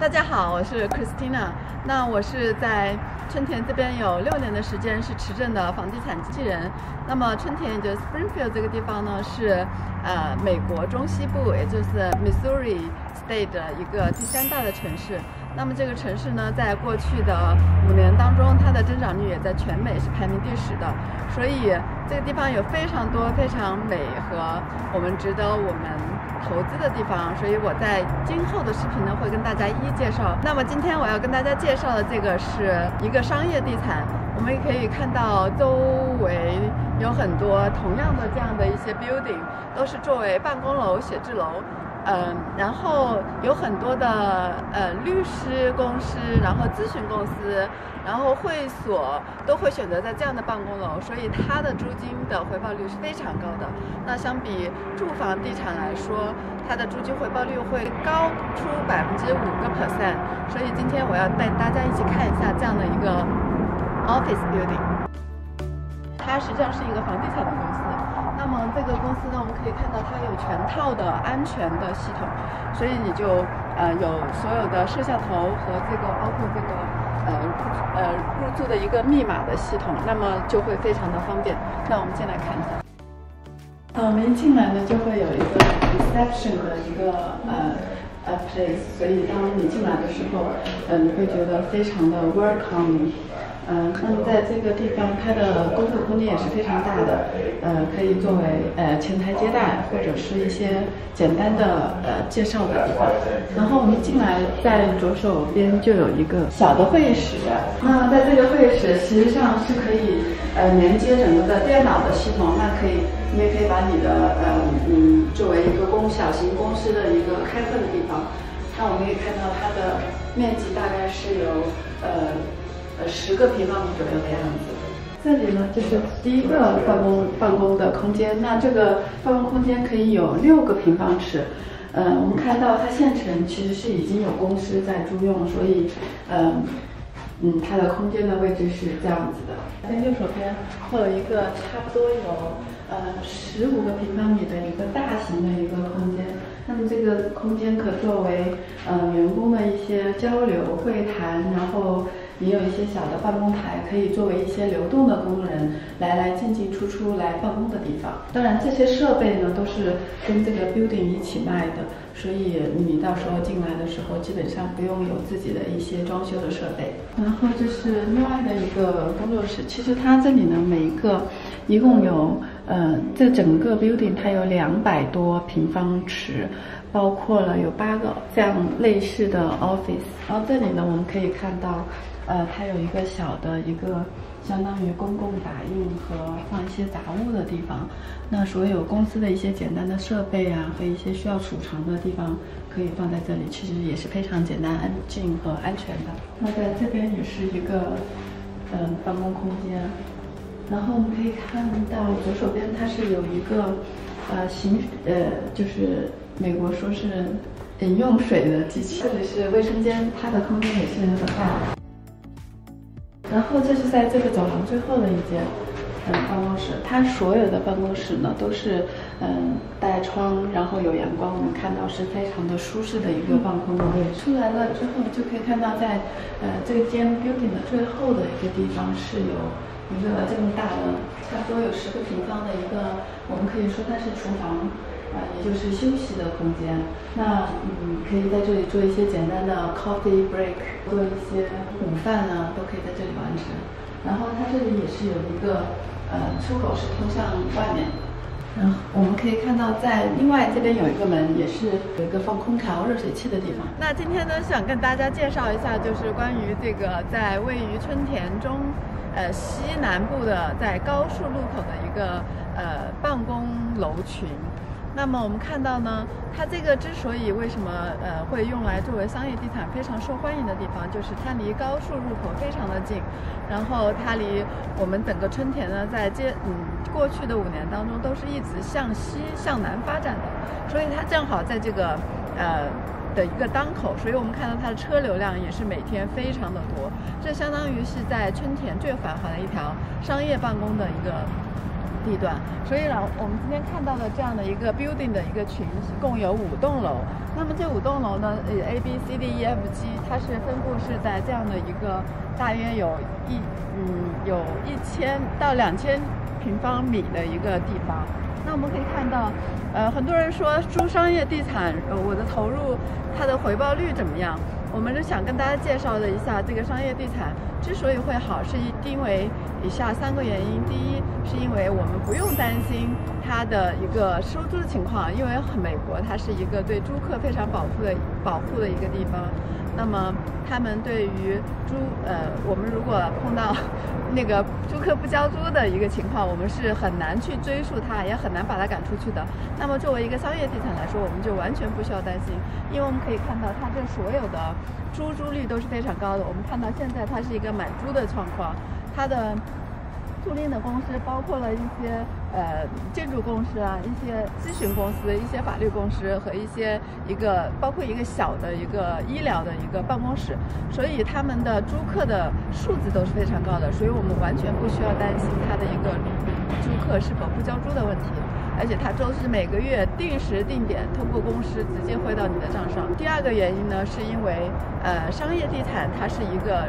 大家好，我是 Christina。那我是在春田这边有六年的时间，是持证的房地产经纪人。那么春田也就是 Springfield 这个地方呢，是呃美国中西部，也就是 Missouri State 的一个第三大的城市。那么这个城市呢，在过去的五年当中，它的增长率也在全美是排名第十的。所以这个地方有非常多非常美和我们值得我们。投资的地方，所以我在今后的视频呢会跟大家一一介绍。那么今天我要跟大家介绍的这个是一个商业地产，我们也可以看到周围有很多同样的这样的一些 building，都是作为办公楼、写字楼。嗯，然后有很多的呃律师公司，然后咨询公司，然后会所都会选择在这样的办公楼，所以它的租金的回报率是非常高的。那相比住房地产来说，它的租金回报率会高出百分之五个 percent。所以今天我要带大家一起看一下这样的一个 office building，它实际上是一个房地产的公司。那么这个公司呢，我们可以看到它有全套的安全的系统，所以你就呃有所有的摄像头和这个包括这个呃呃入住的一个密码的系统，那么就会非常的方便。那我们进来看一下，呃，我们一进来呢就会有一个 reception 的一个呃呃 place，所以当你进来的时候，嗯，你会觉得非常的 welcome。嗯，那么在这个地方，它的工作空间也是非常大的，呃，可以作为呃前台接待或者是一些简单的呃介绍的地方。然后我们进来，在左手边就有一个小的会议室。那在这个会议室，实际上是可以呃连接整个的电脑的系统。那可以，你也可以把你的呃嗯作为一个公小型公司的一个开会的地方。那我们可以看到它的面积大概是有呃。十个平方米左右的样子。这里呢，就是第一个办公办公的空间。那这个办公空间可以有六个平方尺。嗯，我们看到它现成其实是已经有公司在租用，所以，嗯嗯，它的空间的位置是这样子的。在右手边会有一个差不多有呃十五个平方米的一个大型的一个空间。那么这个空间可作为呃员工的一些交流会谈，然后。也有一些小的办公台，可以作为一些流动的工人来来进进出出来办公的地方。当然，这些设备呢都是跟这个 building 一起卖的，所以你到时候进来的时候，基本上不用有自己的一些装修的设备。然后这是另外的一个工作室，其实它这里呢每一个一共有，呃，这整个 building 它有两百多平方尺，包括了有八个这样类似的 office。然后这里呢我们可以看到。呃，它有一个小的一个相当于公共打印和放一些杂物的地方。那所有公司的一些简单的设备啊和一些需要储藏的地方可以放在这里，其实也是非常简单、安静和安全的。那在这边也是一个嗯办公空间。然后我们可以看到左手边它是有一个呃行呃就是美国说是饮用水的机器。这里是卫生间，它的空间也是很大。然后这是在这个走廊最后的一间，嗯，办公室。它所有的办公室呢都是嗯带窗，然后有阳光，我们看到是非常的舒适的一个办公的位置。出来了之后就可以看到，在呃这间 building 的最后的一个地方是有一个这么大的，差不多有十个平方的一个，我们可以说它是厨房。啊，也就是休息的空间。那嗯，可以在这里做一些简单的 coffee break，做一些午饭呢，都可以在这里完成。然后它这里也是有一个呃出口是通向外面。然后我们可以看到，在另外这边有一个门，也是有一个放空调、热水器的地方。那今天呢，想跟大家介绍一下，就是关于这个在位于春田中呃西南部的在高速路口的一个呃办公楼群。那么我们看到呢，它这个之所以为什么呃会用来作为商业地产非常受欢迎的地方，就是它离高速入口非常的近，然后它离我们整个春田呢，在接嗯过去的五年当中都是一直向西向南发展的，所以它正好在这个呃的一个当口，所以我们看到它的车流量也是每天非常的多，这相当于是在春田最繁华的一条商业办公的一个地段。所以呢，我们今天看到的这样的一个 building 的一个群，共有五栋楼。那么这五栋楼呢，呃，A B C D E F G，它是分布是在这样的一个大约有一嗯有一千到两千平方米的一个地方。那我们可以看到，呃，很多人说租商业地产，呃，我的投入它的回报率怎么样？我们是想跟大家介绍的一下这个商业地产之所以会好，是因为以下三个原因。第一，是因为我们不用担心它的一个收租的情况，因为美国它是一个对租客非常保护的保护的一个地方。那么他们对于租呃，我们如果碰到那个租客不交租的一个情况，我们是很难去追溯他，也很难把他赶出去的。那么作为一个商业地产来说，我们就完全不需要担心，因为我们可以看到它这所有的租租率都是非常高的。我们看到现在它是一个满租的状况，它的。租赁的公司包括了一些呃建筑公司啊，一些咨询公司，一些法律公司和一些一个包括一个小的一个医疗的一个办公室，所以他们的租客的数字都是非常高的，所以我们完全不需要担心他的一个租客是否不交租的问题，而且他都是每个月定时定点通过公司直接汇到你的账上。第二个原因呢，是因为呃商业地产它是一个。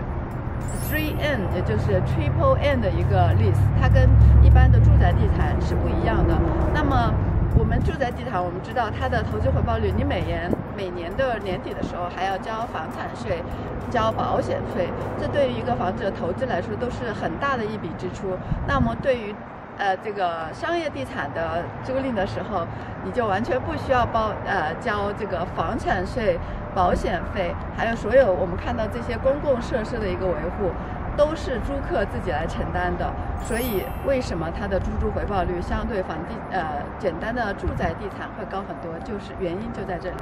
Three N，也就是 Triple N 的一个 list，它跟一般的住宅地产是不一样的。那么我们住宅地产，我们知道它的投资回报率，你每年每年的年底的时候还要交房产税、交保险费，这对于一个房子的投资来说都是很大的一笔支出。那么对于呃，这个商业地产的租赁的时候，你就完全不需要包呃交这个房产税、保险费，还有所有我们看到这些公共设施的一个维护，都是租客自己来承担的。所以为什么它的租住回报率相对房地呃简单的住宅地产会高很多，就是原因就在这里。